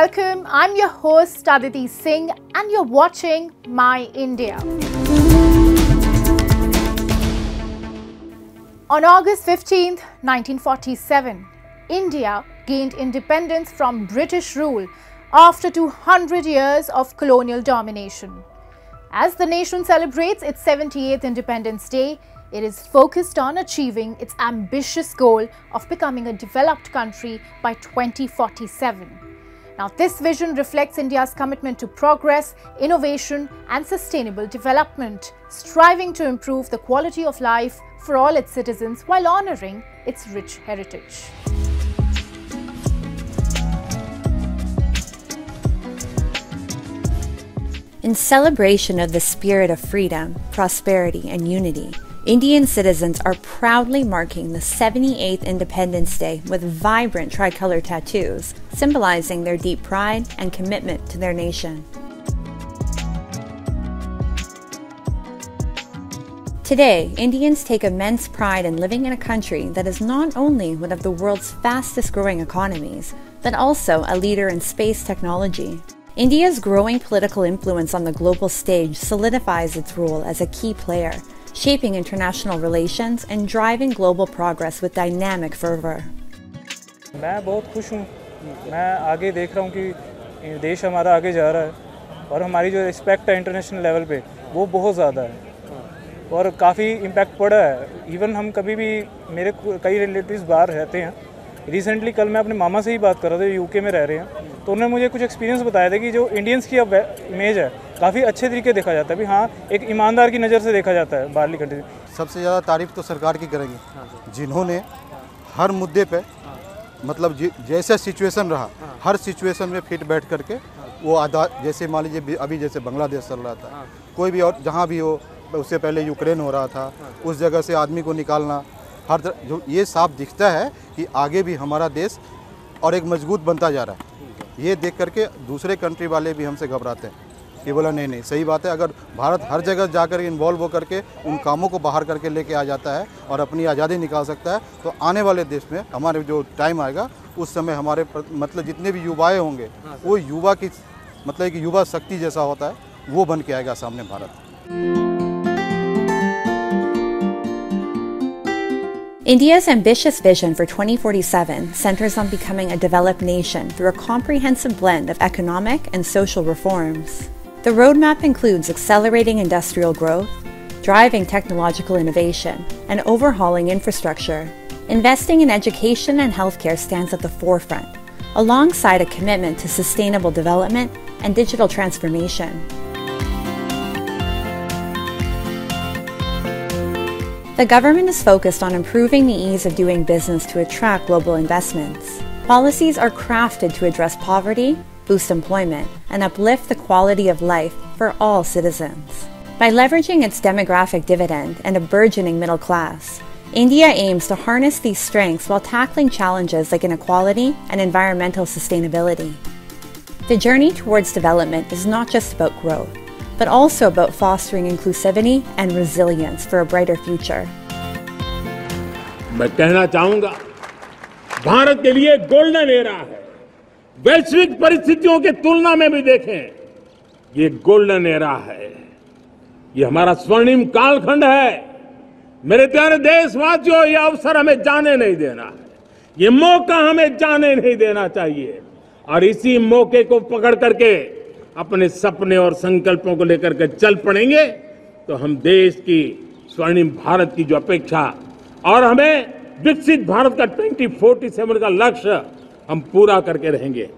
welcome. I'm your host Aditi Singh and you're watching My India. On August 15, 1947, India gained independence from British rule after 200 years of colonial domination. As the nation celebrates its 78th Independence Day, it is focused on achieving its ambitious goal of becoming a developed country by 2047. Now, this vision reflects India's commitment to progress, innovation, and sustainable development, striving to improve the quality of life for all its citizens while honoring its rich heritage. In celebration of the spirit of freedom, prosperity, and unity, Indian citizens are proudly marking the 78th Independence Day with vibrant tricolor tattoos, symbolizing their deep pride and commitment to their nation. Today, Indians take immense pride in living in a country that is not only one of the world's fastest growing economies, but also a leader in space technology. India's growing political influence on the global stage solidifies its role as a key player, shaping international relations and driving global progress with dynamic fervor. मैं बहुत खुश हूँ। मैं आगे देख रहा हूँ कि देश हमारा आगे जा रहा है और हमारी जो रिस्पेक्ट है इंटरनेशनल लेवल पे, वो बहुत ज़्यादा है। और काफ़ी इम्पैक्ट पड़ा है। इवन हम कभी भी मेरे कई रिलेटिव्स बाहर रहते हैं। रिसेंटली कल मैं अपने मामा से ही बात कर रहा था यूके में रह रहे हैं। तो उन्होंने मुझे कुछ एक्सपीरियंस बताया था कि जो इंडियंस की अब इमेज है काफ़ी अच्छे तरीके देखा जाता है। भी हाँ एक ईमानदार की नज़र से देखा जाता है बाहरली कंट्री सबसे ज़्यादा तारीफ़ तो सरकार की करेंगे जिन्होंने हर मुद्दे पर मतलब जैसा सिचुएशन रहा हर सिचुएशन में फिट बैठ करके वो आधा जैसे मान लीजिए अभी जैसे बांग्लादेश चल रहा था कोई भी और जहाँ भी हो उससे पहले यूक्रेन हो रहा था उस जगह से आदमी को निकालना हर जो ये साफ़ दिखता है कि आगे भी हमारा देश और एक मज़बूत बनता जा रहा है। ये देख करके दूसरे कंट्री वाले भी हमसे घबराते हैं कि बोला नहीं नहीं सही बात है अगर भारत हर जगह जाकर इन्वॉल्व होकर के उन कामों को बाहर करके लेके आ जाता है और अपनी आज़ादी निकाल सकता है तो आने वाले देश में हमारे जो टाइम आएगा उस समय हमारे मतलब जितने भी युवाएँ होंगे वो युवा की मतलब कि युवा शक्ति जैसा होता है वो बन के आएगा सामने Bharat. India's ambitious vision for 2047 centers on becoming a developed nation through a comprehensive blend of economic and social reforms. The roadmap includes accelerating industrial growth, driving technological innovation, and overhauling infrastructure. Investing in education and healthcare stands at the forefront, alongside a commitment to sustainable development and digital transformation. The government is focused on improving the ease of doing business to attract global investments. Policies are crafted to address poverty, boost employment, and uplift the quality of life for all citizens. By leveraging its demographic dividend and a burgeoning middle class, India aims to harness these strengths while tackling challenges like inequality and environmental sustainability. The journey towards development is not just about growth, but also about fostering inclusivity and resilience for a brighter future. मैं कहना चाहूँगा, भारत के लिए golden era है। वैश्विक परिस्थितियों की तुलना में भी देखें, ये गोल्डन एरा है। ये हमारा स्वर्णिम कालखंड है। मेरे प्यारे देशवासियों, ये अवसर हमें जाने नहीं देना है। ये मौका हमें जाने नहीं देना चाहिए। और इसी मौके को पकड़ करके अपने सपने और संकल्पों को लेकर के चल पड़ेंगे तो हम देश की स्वर्णिम भारत की जो अपेक्षा और हमें विकसित भारत का 2047 का लक्ष्य हम पूरा करके रहेंगे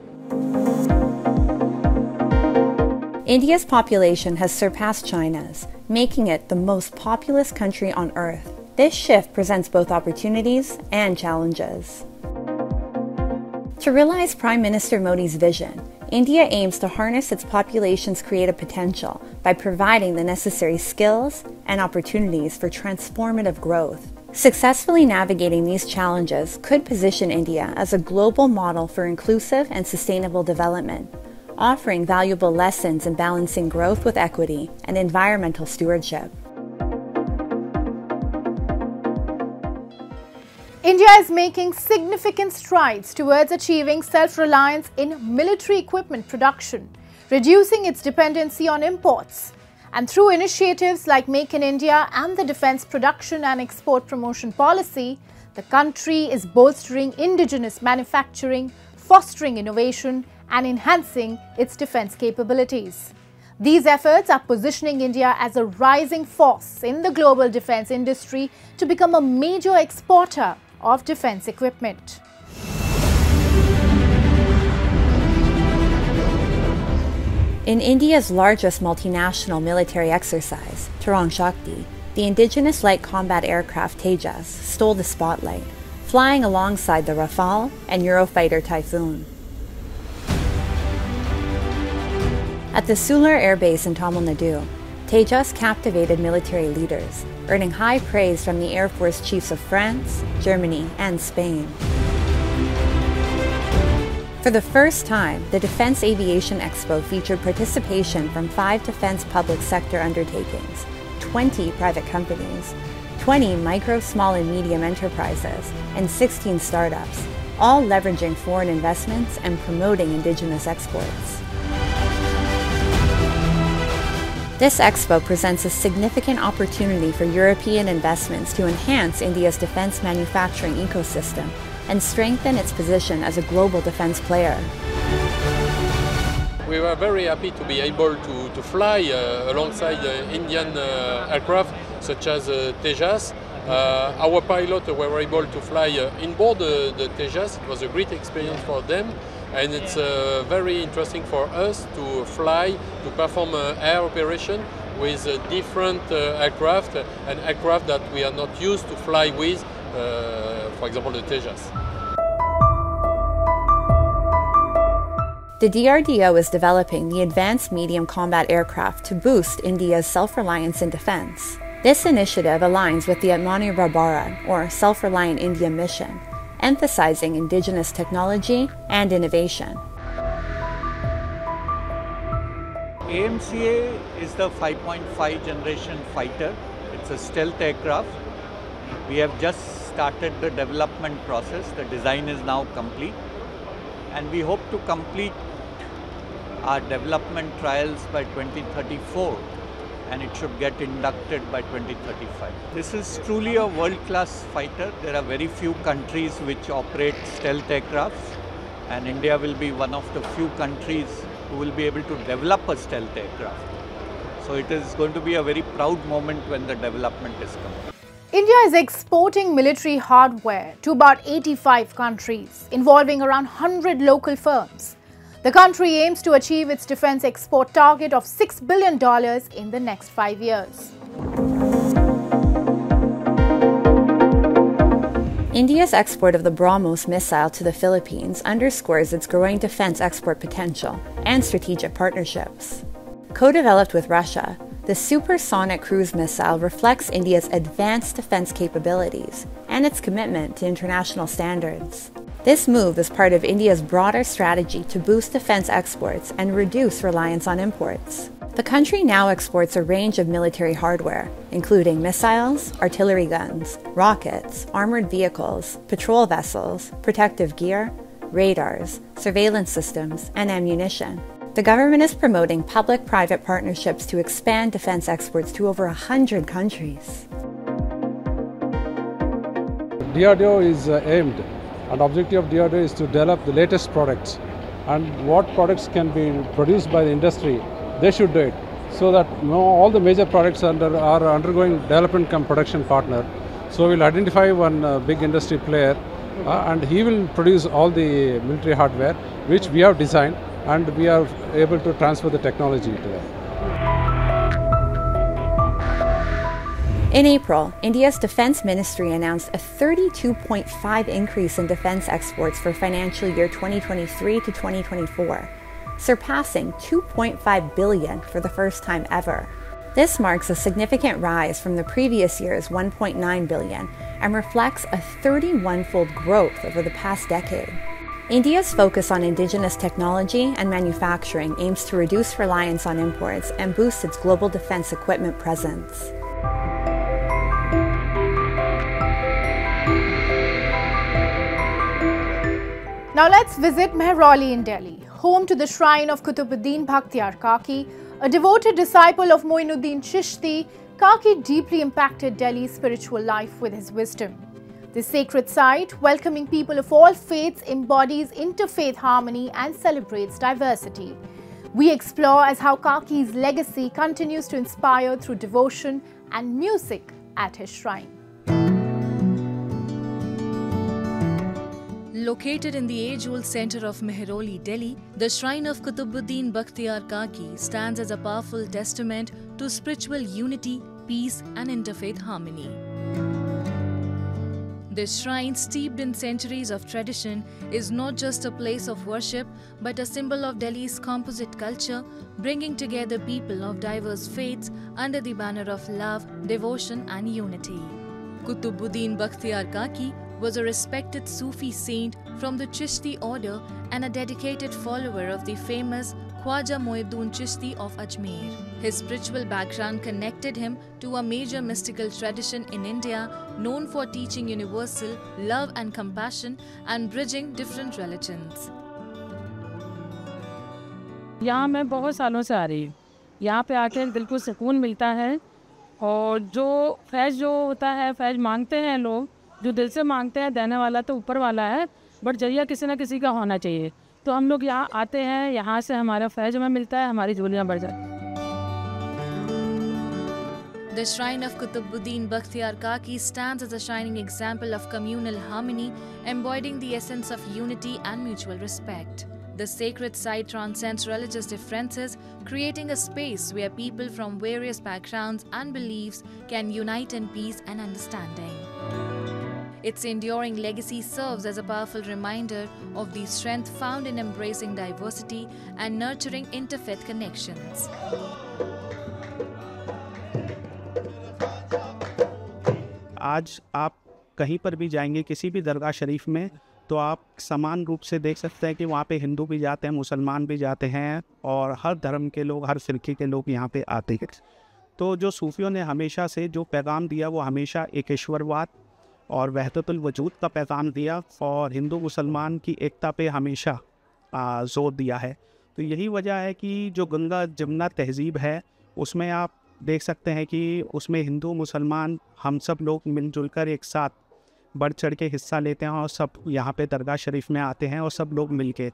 India's population has surpassed China's, making it the most populous country on earth. This shift presents both opportunities and challenges. To realize Prime Minister Modi's vision, India aims to harness its population's creative potential by providing the necessary skills and opportunities for transformative growth. Successfully navigating these challenges could position India as a global model for inclusive and sustainable development, offering valuable lessons in balancing growth with equity and environmental stewardship. India is making significant strides towards achieving self reliance in military equipment production, reducing its dependency on imports. And through initiatives like Make in India and the Defence Production and Export Promotion Policy, the country is bolstering indigenous manufacturing, fostering innovation, and enhancing its defence capabilities. These efforts are positioning India as a rising force in the global defence industry to become a major exporter of defence equipment. In India's largest multinational military exercise, Tarang Shakti, the indigenous light combat aircraft Tejas stole the spotlight, flying alongside the Rafale and Eurofighter Typhoon. At the Sulur Air Base in Tamil Nadu, Tejas captivated military leaders, earning high praise from the Air Force chiefs of France, Germany, and Spain. For the first time, the Defense Aviation Expo featured participation from five defense public sector undertakings, 20 private companies, 20 micro, small, and medium enterprises, and 16 startups, all leveraging foreign investments and promoting indigenous exports. This expo presents a significant opportunity for European investments to enhance India's defense manufacturing ecosystem and strengthen its position as a global defense player. We were very happy to be able to, to fly uh, alongside uh, Indian uh, aircraft such as uh, Tejas. Uh, our pilots were able to fly uh, in board the, the Tejas. It was a great experience for them and it's uh, very interesting for us to fly, to perform uh, air operation with uh, different aircraft and aircraft that we are not used to fly with, for example the Tejas. The DRDO is developing the Advanced Medium Combat Aircraft to boost India's self reliance in defense. This initiative aligns with the Atmanirbhar Bharat, or Self Reliant India mission, emphasizing indigenous technology and innovation. AMCA is the 5.5 generation fighter. It's a stealth aircraft. We have just started the development process. The design is now complete. And we hope to complete our development trials by 2034 and it should get inducted by 2035. This is truly a world-class fighter. There are very few countries which operate stealth aircrafts and India will be one of the few countries who will be able to develop a stealth aircraft. So it is going to be a very proud moment when the development is complete. India is exporting military hardware to about 85 countries, involving around 100 local firms. The country aims to achieve its defense export target of $6 billion in the next five years. India's export of the BrahMos missile to the Philippines underscores its growing defense export potential and strategic partnerships. Co developed with Russia, the supersonic cruise missile reflects India's advanced defense capabilities and its commitment to international standards. This move is part of India's broader strategy to boost defense exports and reduce reliance on imports. The country now exports a range of military hardware, including missiles, artillery guns, rockets, armored vehicles, patrol vessels, protective gear, radars, surveillance systems, and ammunition. The government is promoting public private partnerships to expand defense exports to over 100 countries. DRDO is uh, aimed and objective of DRDO is to develop the latest products and what products can be produced by the industry, they should do it. So that you know, all the major products under, are undergoing development come production partner. So we'll identify one uh, big industry player uh, and he will produce all the military hardware which we have designed and we are able to transfer the technology to them. In April, India's Defense Ministry announced a 32.5 increase in defense exports for financial year 2023 to 2024, surpassing 2.5 billion for the first time ever. This marks a significant rise from the previous year's 1.9 billion and reflects a 31-fold growth over the past decade. India's focus on indigenous technology and manufacturing aims to reduce reliance on imports and boost its global defense equipment presence. Now let's visit Mehrauli in Delhi, home to the shrine of Qutbuddin Bakhtiyar Kaki, a devoted disciple of Moinuddin Chishti. Kaki deeply impacted Delhi's spiritual life with his wisdom. This sacred site, welcoming people of all faiths, embodies interfaith harmony and celebrates diversity. We explore as how Kaki's legacy continues to inspire through devotion and music at his shrine. Located in the age-old center of Mehrauli, Delhi, the shrine of Qutbuddin Bakhtiyar Kaki stands as a powerful testament to spiritual unity, peace and interfaith harmony. This shrine, steeped in centuries of tradition, is not just a place of worship but a symbol of Delhi's composite culture, bringing together people of diverse faiths under the banner of love, devotion, and unity. Qutbuddin Bakhtiyar Kaki was a respected Sufi saint from the Chishti order and a dedicated follower of the famous Khwaja Moinuddin Chishti of Ajmer. His spiritual background connected him to a major mystical tradition in India known for teaching universal love and compassion and bridging different religions. यहाँ मैं बहुत सालों से आ रही हूँ यहाँ पे आके दिल को सुकून मिलता है और जो फैज जो होता है फैज मांगते हैं लोग जो दिल से मांगते हैं देने वाला तो ऊपर वाला है बट ज़रिया किसी ना किसी का होना चाहिए तो हम लोग यहाँ आते हैं यहाँ से हमारा फैज हमें मिलता है हमारी झोलियाँ बढ़ जाती हैं The shrine of Qutbuddin Bakhtiyar Kaki stands as a shining example of communal harmony, embodying the essence of unity and mutual respect. The sacred site transcends religious differences, creating a space where people from various backgrounds and beliefs can unite in peace and understanding. Its enduring legacy serves as a powerful reminder of the strength found in embracing diversity and nurturing interfaith connections. आज आप कहीं पर भी जाएँगे किसी भी दरगाह शरीफ में तो आप समान रूप से देख सकते हैं कि वहाँ पे हिंदू भी जाते हैं मुसलमान भी जाते हैं और हर धर्म के लोग हर फिरके के लोग यहाँ पे आते हैं तो जो सूफियों ने हमेशा से जो पैगाम दिया वो हमेशा एक ईश्वरवाद और वहदतुल वजूद का पैगाम दिया और हिंदू मुसलमान की एकता पे हमेशा ज़ोर दिया है। तो यही वजह है कि जो गंगा जमुना तहज़ीब है उसमें आप देख सकते हैं कि उसमें हिंदू मुसलमान हम सब लोग मिलजुल कर एक साथ बढ़ चढ़ के हिस्सा लेते हैं और सब यहाँ पे दरगाह शरीफ में आते हैं और सब लोग मिल के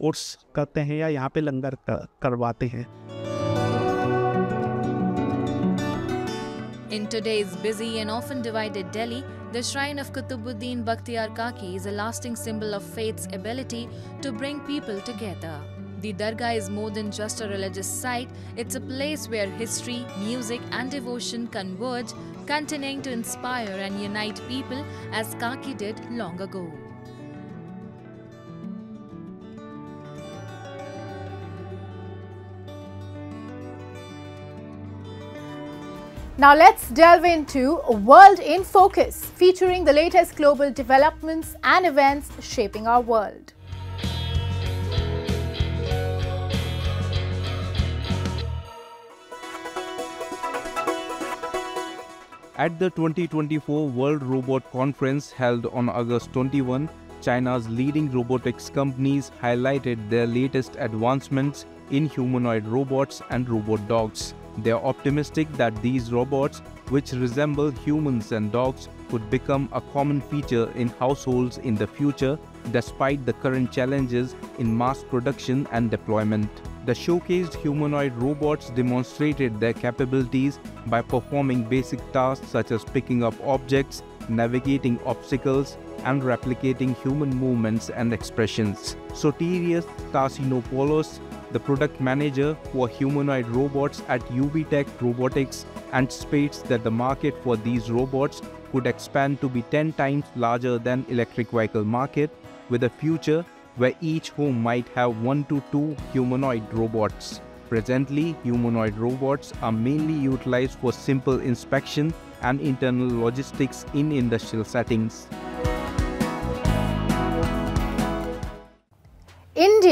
उर्स करते हैं या यहाँ पे लंगर करवाते हैं। In today's busy and often divided Delhi, the shrine of Qutbuddin Bakhtiyar Kaki is a lasting symbol of faith's ability to bring people together. The Dargah is more than just a religious site, it's a place where history, music, and devotion converge, continuing to inspire and unite people as Kaki did long ago. Now let's delve into World in Focus, featuring the latest global developments and events shaping our world. At the 2024 World Robot Conference held on August 21, China's leading robotics companies highlighted their latest advancements in humanoid robots and robot dogs. They are optimistic that these robots, which resemble humans and dogs, could become a common feature in households in the future despite the current challenges in mass production and deployment. The showcased humanoid robots demonstrated their capabilities by performing basic tasks such as picking up objects, navigating obstacles, and replicating human movements and expressions. Soterios Stasinopoulos, the product manager for humanoid robots at UV Robotics, anticipates that the market for these robots could expand to be 10 times larger than electric vehicle market with a future where each home might have one to two humanoid robots. Presently, humanoid robots are mainly utilized for simple inspection and internal logistics in industrial settings.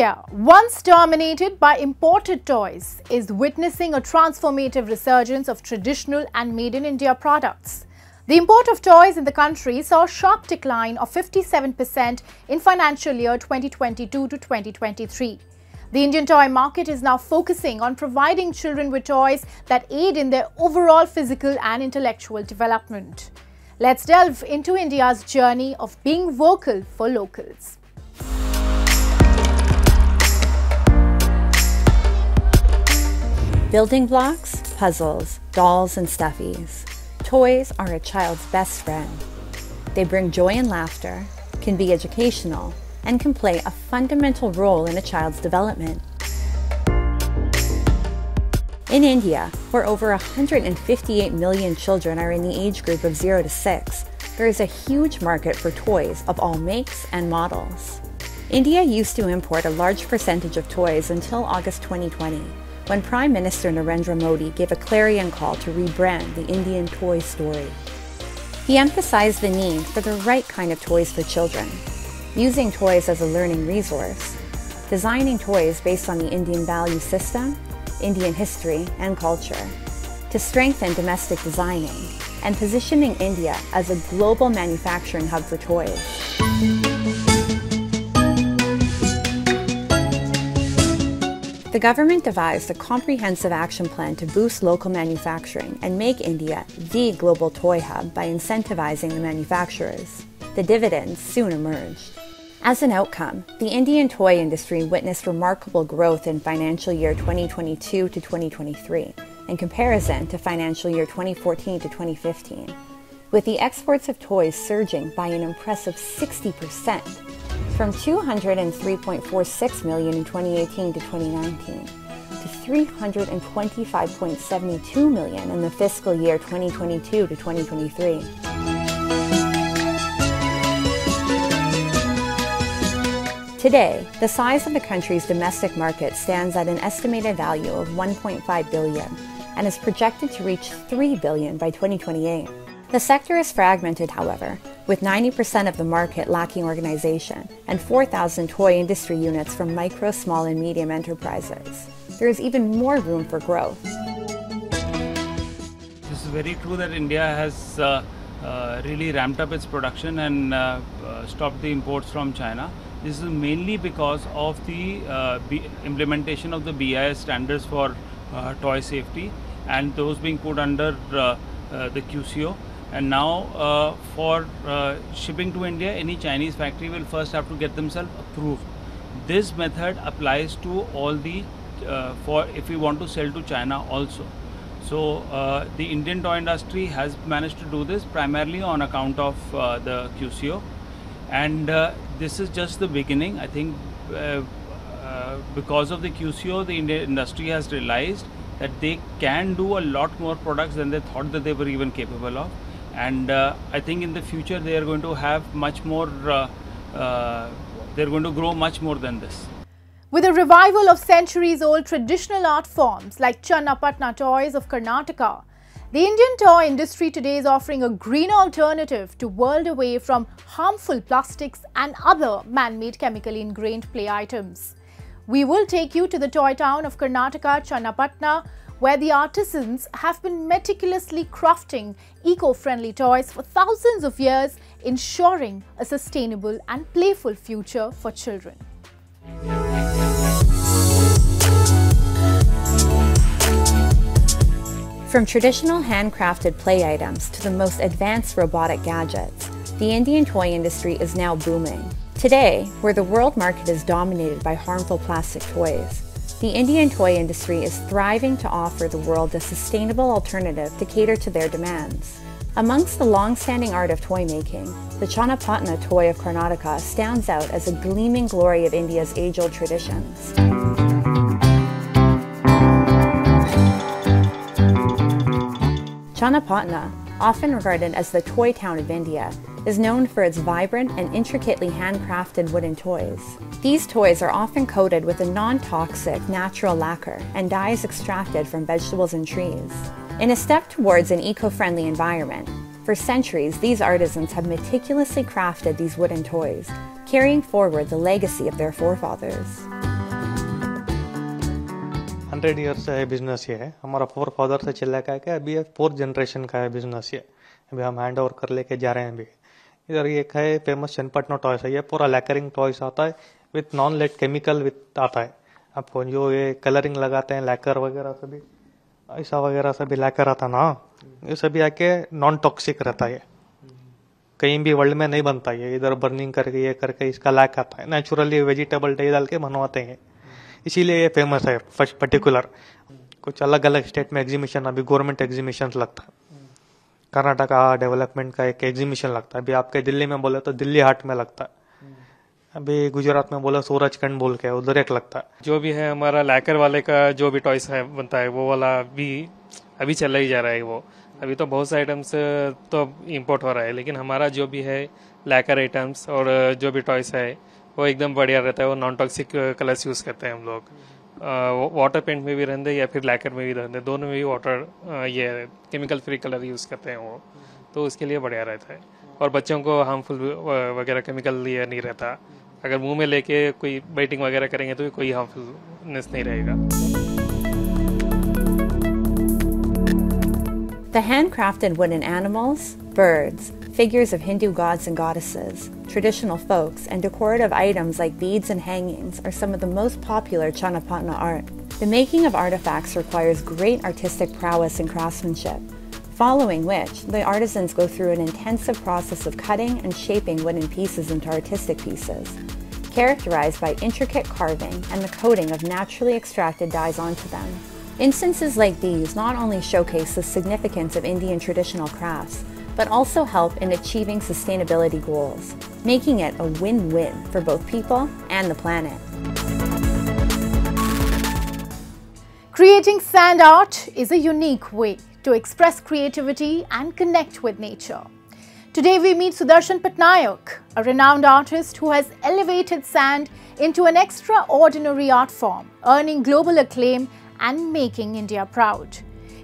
India, once dominated by imported toys, is witnessing a transformative resurgence of traditional and made in India products. The import of toys in the country saw a sharp decline of 57% in financial year 2022 to 2023. The Indian toy market is now focusing on providing children with toys that aid in their overall physical and intellectual development. Let's delve into India's journey of being vocal for locals. Building blocks, puzzles, dolls, and stuffies. Toys are a child's best friend. They bring joy and laughter, can be educational, and can play a fundamental role in a child's development. In India, where over 158 million children are in the age group of 0 to 6, there is a huge market for toys of all makes and models. India used to import a large percentage of toys until August 2020, when Prime Minister Narendra Modi gave a clarion call to rebrand the Indian toy story. He emphasized the need for the right kind of toys for children, using toys as a learning resource, designing toys based on the Indian value system, Indian history and culture, to strengthen domestic designing, and positioning India as a global manufacturing hub for toys. The government devised a comprehensive action plan to boost local manufacturing and make India the global toy hub by incentivizing the manufacturers. The dividends soon emerged. As an outcome, the Indian toy industry witnessed remarkable growth in financial year 2022 to 2023 in comparison to financial year 2014 to 2015, with the exports of toys surging by an impressive 60% from 203.46 million in 2018 to 2019 to 325.72 million in the fiscal year 2022 to 2023. Today, the size of the country's domestic market stands at an estimated value of 1.5 billion and is projected to reach 3 billion by 2028. The sector is fragmented, however, with 90% of the market lacking organization and 4,000 toy industry units from micro, small, and medium enterprises. There is even more room for growth. This is very true that India has uh, uh, really ramped up its production and uh, stopped the imports from China. This is mainly because of the implementation of the BIS standards for toy safety and those being put under the QCO and now uh, for uh, shipping to India any Chinese factory will first have to get themselves approved. This method applies to all the uh, for if we want to sell to China also. So uh, the Indian toy industry has managed to do this primarily on account of uh, the QCO and uh, this is just the beginning. I think because of the QCO the Indian industry has realized that they can do a lot more products than they thought that they were even capable of and uh, I think in the future they are going to have much more, uh, uh, they're going to grow much more than this. With a revival of centuries old traditional art forms like Channapatna toys of Karnataka, the Indian toy industry today is offering a green alternative to world away from harmful plastics and other man-made chemically ingrained play items. We will take you to the toy town of Karnataka, Channapatna, where the artisans have been meticulously crafting eco-friendly toys for thousands of years, ensuring a sustainable and playful future for children. From traditional handcrafted play items to the most advanced robotic gadgets, the Indian toy industry is now booming. Today, where the world market is dominated by harmful plastic toys, the Indian toy industry is thriving to offer the world a sustainable alternative to cater to their demands. Amongst the long-standing art of toy making, the Channapatna toy of Karnataka stands out as a gleaming glory of India's age-old traditions. Channapatna, often regarded as the toy town of India, is known for its vibrant and intricately handcrafted wooden toys. These toys are often coated with a non-toxic natural lacquer and dyes extracted from vegetables and trees. In a step towards an eco-friendly environment, for centuries these artisans have meticulously crafted these wooden toys, carrying forward the legacy of their forefathers. Hundred years से है business ये है हमारा four father से चला का है अभी फोर्थ जनरेशन का है बिजनेस ये अभी हम हैंड ओवर कर लेके जा रहे हैं अभी इधर एक है फ़ेमस चनपटना टॉयस है, ये पूरा लैकरिंग टॉयस आता है with non lead chemical with आता है। आपको जो ये कलरिंग लगाते हैं लैकर वगैरह सभी, ऐसा वगैरह सभी लैकर आता ना, ये सभी आके नॉन टॉक्सिक रहता है। कहीं भी वर्ल्ड में नहीं बनता ये, इधर बर्निंग करके, ये करके इसका लैक आता है। नेचुरली वेजिटेबल डे डाल के बनवाते हैं। इसीलिए ये फ़ेमस है फ़र्स्ट पर्टिकुलर कुछ अलग अलग स्टेट में एग्जीबिशन अभी गवर्नमेंट एग्जीबिशन लगता है। कर्नाटका डेवलपमेंट का एक एग्जीबिशन लगता है। अभी आपके दिल्ली में बोले तो दिल्ली हाट में लगता है। अभी गुजरात में बोला सूरज कंड बोल के उधर एक लगता है। जो भी है हमारा लैकर वाले का जो भी टॉयस है बनता है वो वाला भी अभी चला ही जा रहा है वो। अभी तो बहुत से आइटम्स तो इंपोर्ट हो रहा है लेकिन हमारा जो भी है लैकर आइटम्स और जो भी टॉयस है वो एकदम बढ़िया रहता है वो नॉन टॉक्सिक कलर्स यूज़ करते हैं हम लोग। वाटर पेंट में भी रहते या फिर लैकर में भी रहते दोनों में भी वाटर ये केमिकल फ्री कलर यूज़ करते हैं वो। तो उसके लिए बढ़िया रहता है। और बच्चों को हार्मफुल वगैरह केमिकल ये नहीं रहता। अगर मुँह में लेके कोई बाइटिंग वगैरह करेंगे तो भी कोई हार्मफुलनेस नहीं रहेगा। The handcrafted wooden animals, birds, figures of Hindu gods and goddesses, traditional folks, and decorative items like beads and hangings are some of the most popular Channapatna art. The making of artifacts requires great artistic prowess and craftsmanship, following which the artisans go through an intensive process of cutting and shaping wooden pieces into artistic pieces, characterized by intricate carving and the coating of naturally extracted dyes onto them. Instances like these not only showcase the significance of Indian traditional crafts, but also help in achieving sustainability goals, making it a win-win for both people and the planet. Creating sand art is a unique way to express creativity and connect with nature. Today we meet Sudarshan Patnaik, a renowned artist who has elevated sand into an extraordinary art form, earning global acclaim and making India proud.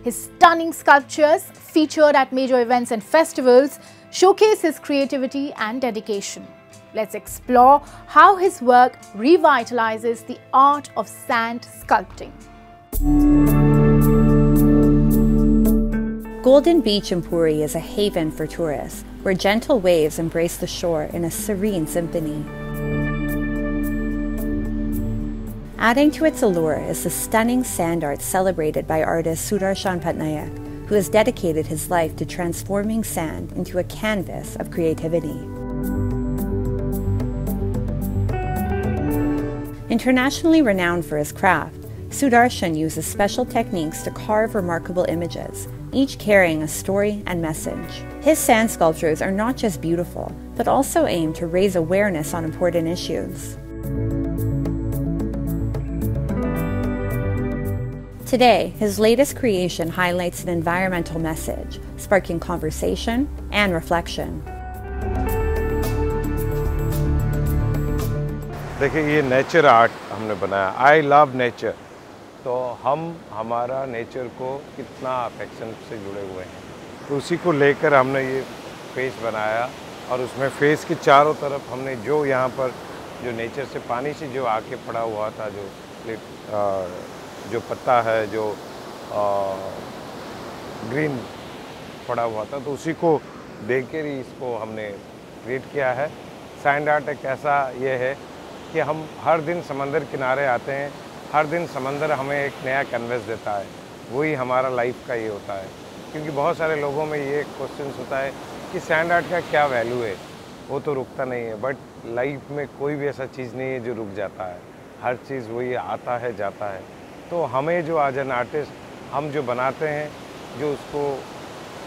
His stunning sculptures, featured at major events and festivals, showcase his creativity and dedication. Let's explore how his work revitalizes the art of sand sculpting. Golden Beach in Puri is a haven for tourists, where gentle waves embrace the shore in a serene symphony. Adding to its allure is the stunning sand art celebrated by artist Sudarshan Patnaik, who has dedicated his life to transforming sand into a canvas of creativity. Internationally renowned for his craft, Sudarshan uses special techniques to carve remarkable images, each carrying a story and message. His sand sculptures are not just beautiful, but also aim to raise awareness on important issues. Today, his latest creation highlights an environmental message, sparking conversation and reflection. देखिए ये nature art हमने बनाया। I love nature तो हम हमारा nature को कितना affection से जुड़े हुए हैं। तो उसी को लेकर हमने ये फेस बनाया और उसमें फेस के चारों तरफ़ हमने जो यहाँ पर जो नेचर से पानी से जो आके पड़ा हुआ था जो जो पत्ता है जो आ, ग्रीन पड़ा हुआ था तो उसी को देख कर ही इसको हमने क्रिएट किया है। सैंड आर्ट एक ऐसा ये है कि हम हर दिन समंदर किनारे आते हैं हर दिन समंदर हमें एक नया कैनवस देता है। वही हमारा लाइफ का ये होता है। क्योंकि बहुत सारे लोगों में ये क्वेश्चन होता है कि सैंड आर्ट का क्या वैल्यू है? वो तो रुकता नहीं है बट लाइफ में कोई भी ऐसा चीज़ नहीं है जो रुक जाता है। हर चीज़ वही आता है जाता है। तो हमें जो आज एन आर्टिस्ट हम जो बनाते हैं जो उसको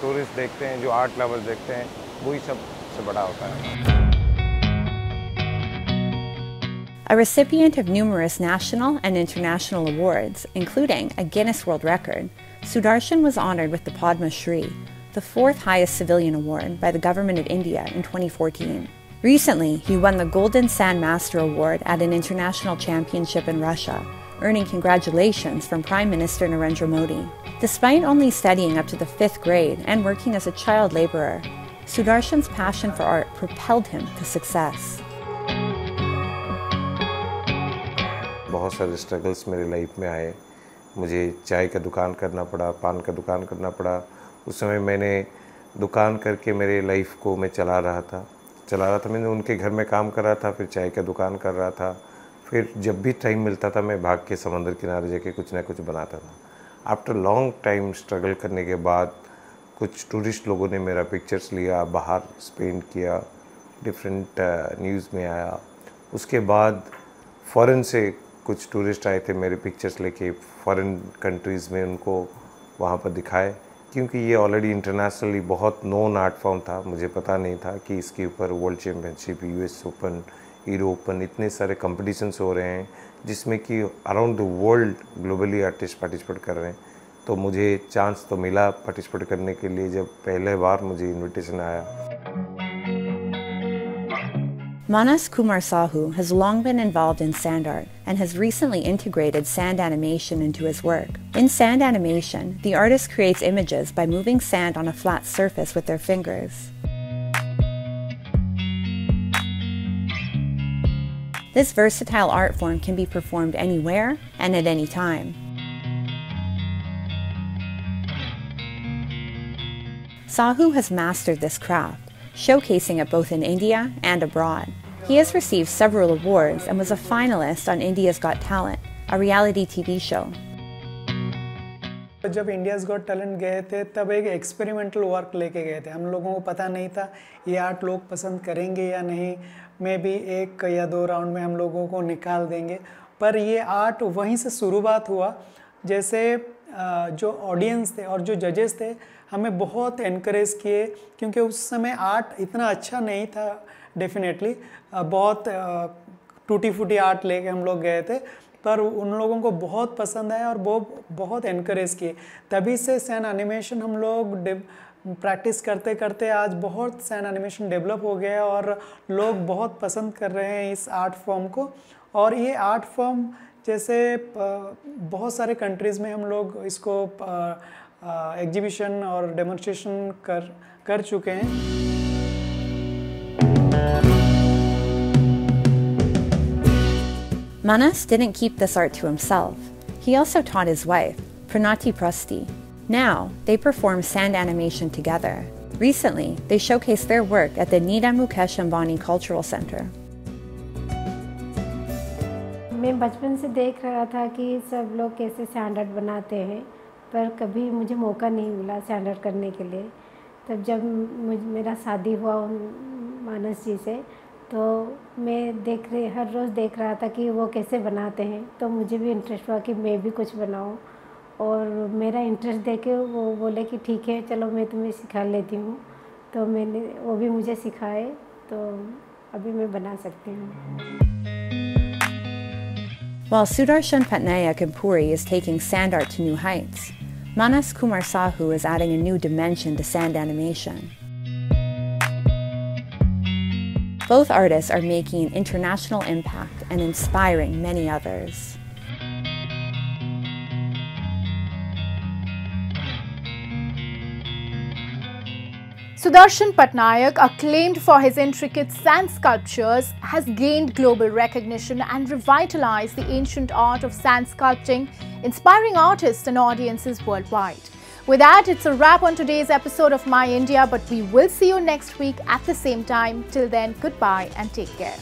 टूरिस्ट देखते हैं जो आर्ट लवर्स देखते हैं वही सबसे बड़ा होता है A recipient of numerous national and international awards, including a Guinness World Record, Sudarshan was honored with the Padma Shri, the fourth highest civilian award by the Government of India in 2014. Recently, he won the Golden Sand Master Award at an international championship in Russia, earning congratulations from Prime Minister Narendra Modi. Despite only studying up to the fifth grade and working as a child laborer, Sudarshan's passion for art propelled him to success. बहुत सारे struggles मेरे life में आए मुझे चाय का दुकान करना पड़ा पान का दुकान करना पड़ा उस समय मैंने दुकान करके मेरे लाइफ को मैं चला रहा था चला रहा था मैंने उनके घर में काम कर रहा था फिर चाय का दुकान कर रहा था फिर जब भी टाइम मिलता था, मैं भाग के समंदर किनारे जाके कुछ ना कुछ बनाता था। आफ्टर लॉन्ग टाइम स्ट्रगल करने के बाद, कुछ टूरिस्ट लोगों ने मेरा पिक्चर्स लिया, बाहर स्पेंड किया डिफरेंट न्यूज़ में आया। उसके बाद फ़ॉरेन से कुछ टूरिस्ट आए थे मेरे पिक्चर्स लेके फॉरेन कंट्रीज़ में उनको वहाँ पर दिखाए। क्योंकि ये ऑलरेडी इंटरनेशनली बहुत नोन आर्ट फॉर्म था, मुझे पता नहीं था कि इसके ऊपर world championship US open euro open इतने सारे कंपटीशंस हो रहे हैं जिसमें कि around the world globally artist participate कर रहे हैं तो मुझे चांस तो मिला पार्टिसिपेट करने के लिए जब पहले बार मुझे इनविटेशन आया Manas Kumar Sahu has long been involved in sand art and has recently integrated sand animation into his work. In sand animation, the artist creates images by moving sand on a flat surface with their fingers. This versatile art form can be performed anywhere and at any time. Sahu has mastered this craft, showcasing it both in India and abroad. He has received several awards and was a finalist on India's Got Talent, a reality TV show. जब India's got talent गए थे, तब एक experimental work लेके गए थे। हम लोगों को पता नहीं था ये आर्ट लोग पसंद करेंगे या नहीं। मे भी एक या दो राउंड में हम लोगों को निकाल देंगे। पर ये आर्ट वहीं से शुरुआत हुआ। जैसे जो ऑडियंस थे और जो जजेस थे, हमें बहुत इनक्रेज किए क्योंकि उस समय आर्ट इतना अच्छा नहीं था डेफिनेटली बहुत टूटी फूटी आर्ट लेके हम लोग गए थे। पर उन लोगों को बहुत पसंद आया और वो बहुत इनक्रेज किए। तभी से सैन एनिमेशन हम लोग प्रैक्टिस करते करते आज बहुत सैन एनिमेशन डेवलप हो गया है और लोग बहुत पसंद कर रहे हैं इस आर्ट फॉर्म को। और ये आर्ट फॉर्म जैसे बहुत सारे कंट्रीज़ में हम लोग इसको एग्जीबिशन और डेमोन्स्ट्रेशन कर कर चुके हैं। Manas didn't keep this art to himself. He also taught his wife, Pranati Prasti. Now, they perform sand animation together. Recently, they showcased their work at the Nita Mukesh Ambani Cultural Center. मैं बचपन से देख रहा था कि सब लोग कैसे सैंडर्ड बनाते हैं पर कभी मुझे मौका नहीं मिला सैंडर्ड करने के लिए तब जब मुझ मेरा शादी हुआ मानस जी से तो मैं देख रही हर रोज़ देख रहा था कि वो कैसे बनाते हैं तो मुझे भी इंटरेस्ट हुआ कि मैं भी कुछ बनाऊँ और मेरा इंटरेस्ट देख वो बोले कि ठीक है चलो मैं तुम्हें सिखा लेती हूँ तो मैंने वो भी मुझे सिखाए तो अभी मैं बना सकती हूँ While Sudarshan Patnaik in Puri is taking sand art to new heights, Manas Kumar Sahu is adding a new dimension to sand animation. Both artists are making an international impact and inspiring many others. Sudarshan Patnaik, acclaimed for his intricate sand sculptures, has gained global recognition and revitalized the ancient art of sand sculpting, inspiring artists and audiences worldwide. With that, it's a wrap on today's episode of My India, but we will see you next week at the same time. Till then, goodbye and take care.